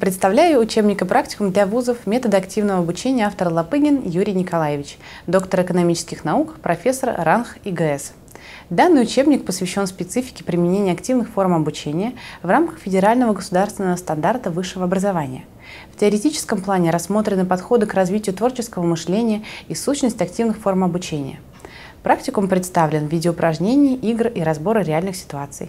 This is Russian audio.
Представляю учебник и практикум для вузов метода активного обучения автор Лапыгин Юрий Николаевич, доктор экономических наук, профессор РАНХ ИГС. Данный учебник посвящен специфике применения активных форм обучения в рамках федерального государственного стандарта высшего образования. В теоретическом плане рассмотрены подходы к развитию творческого мышления и сущность активных форм обучения. Практикум представлен в виде упражнений, игр и разбора реальных ситуаций.